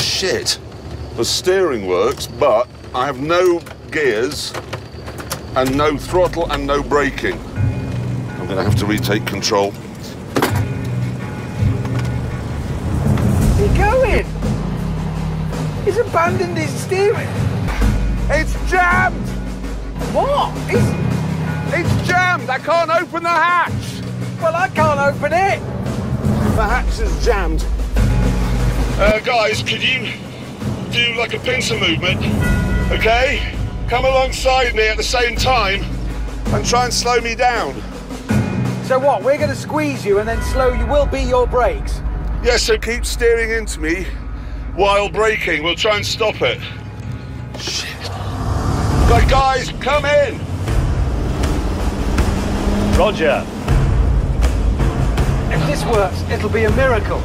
shit. The steering works, but I have no gears and no throttle and no braking. I'm going to have to retake control. Where's he going? He's abandoned his steering. It's jammed! What? He's... It's jammed! I can't open the hatch! Well, I can't open it. The hatch is jammed. Uh, guys, could you do like a pincer movement? Okay? Come alongside me at the same time and try and slow me down. So what? We're going to squeeze you and then slow you. Will be your brakes. Yeah, so keep steering into me while braking. We'll try and stop it. Shit. Right, guys, come in. Roger. If this works, it'll be a miracle.